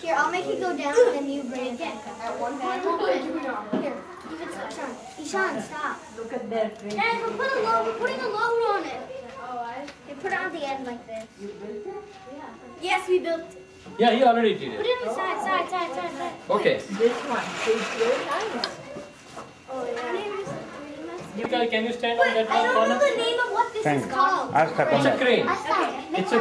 Here, I'll make it go down and then you bring it back up. At one point, Here, give it to Eshan. Eshan, stop. Look at that train. Dad, we're putting a load, we're putting a load on it. Oh, you put it on the end like this. You built it? Yeah. Yes, we built it. Yeah, he already did it. Put it. it on the side, side, side, side, side. Okay. This one. So it's very nice. Oh, yeah. Mikael, can you stand on that I don't know the name of what this Thank is you. called. Ask her It's a crane. It's a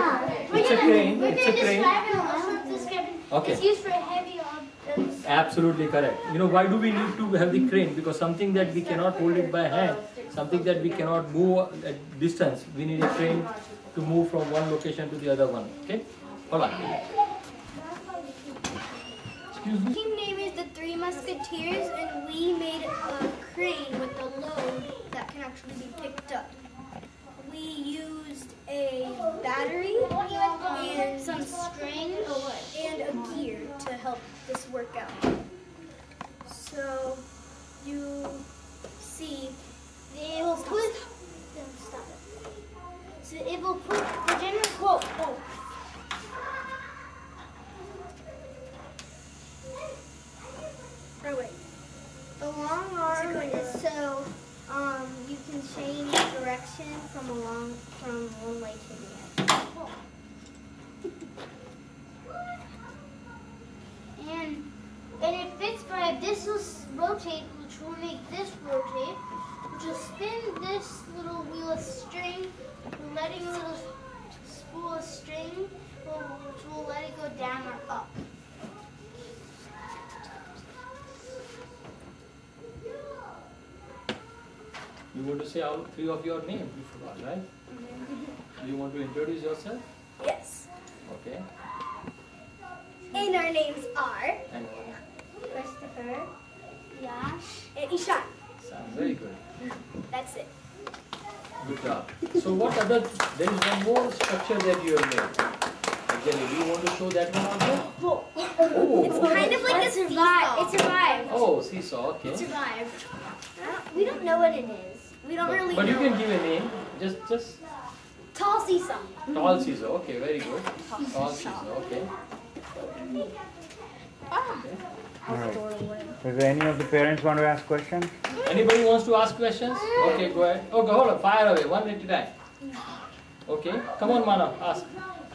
We're it's a crane. It's a crane. describe it also describe it. Okay. It's used for heavy objects. Absolutely correct. You know why do we need to have the crane? Because something that we cannot hold it by hand, something that we cannot move at distance, we need a crane to move from one location to the other one. Okay? Hold on. Excuse me. Team name is the Three Musketeers, and we made a crane with a load that can actually be picked up. We used a battery and some string and a gear to help this work out. So you see, it will put. Stop it. So it will put the general. Whoa, whoa. Or wait. The long arm is so um, you can change direction from a long from one way to the other. And and it fits by this will rotate, which will make this rotate, which will spin this little wheel of string, letting a little spool of string, which will let it go down or up. You want to say all three of your names, you forgot, right? Do you want to introduce yourself? Yes. Okay. And our names are Christopher, Yash, and Eshan. sounds very good. That's it. Good job. So what other, there is one more structure that you have made. Actually, do you want to show that one also? Oh, oh It's kind of like a survive. It survived. oh, seesaw, okay. It survived. Don't- We don't know what it is. We don't But, really but you can give a name. Just, just Tall seesaw. tall seesaw. Okay, very good. Tall seesaw. Okay. All right. Does any of the parents want to ask questions? Anybody wants to ask questions? Okay, go ahead. Okay, hold on. Fire away. One at a time. Okay. Come on, Mana. Ask.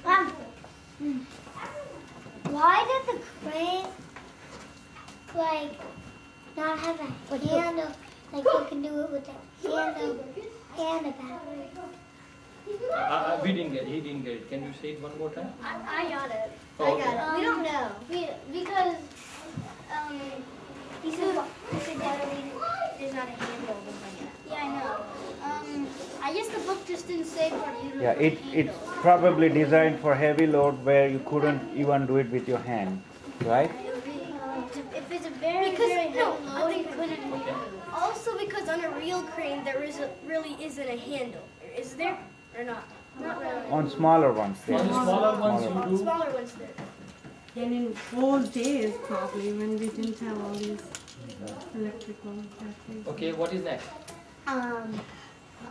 Um, why did the crane like not have a handle? Like you can do it with a handle and a battery. Uh, uh, we didn't get. it. He didn't get it. Can you say it one more time? I, I got it. Oh, I okay. got it. We don't know. We, because um, he said he said that there's not a handle. Yeah, I know. Um, I guess the book just didn't say for you Yeah, it, it's probably designed for heavy load where you couldn't even do it with your hand, right? If it's a very, Because- very heavy I load, think- it couldn't be. Also, because on a real crane, there is a, really isn't a handle. Is there or not? Not really. On smaller ones, On yes. the smaller ones, Smaller you do. Smaller ones there. And in old days, probably when we didn't have all these electrical factories. Okay. What is next? Um,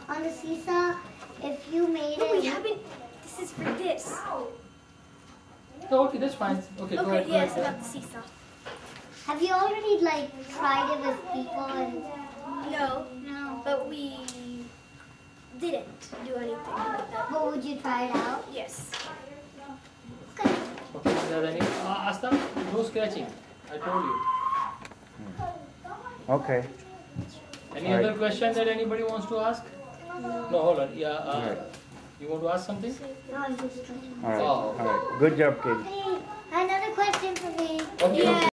on the seesaw, if you made No, it. we haven't. This is for this. No, okay, that's fine. Okay, go ahead. Go yes, about the seesaw. Have you already like tried it with people and? No, No. but we didn't do anything like that. But would you try it out? Yes. Okay. Okay, is there any? Uh, Asta, no scratching. I told you. Okay. Any Alright. other question that anybody wants to ask? No, hold on. Yeah. Uh, Alright. You want to ask something? No, I'm just trying. All right. Oh. All right. Good job, kids. Hey, another question for me. Okay. Yeah.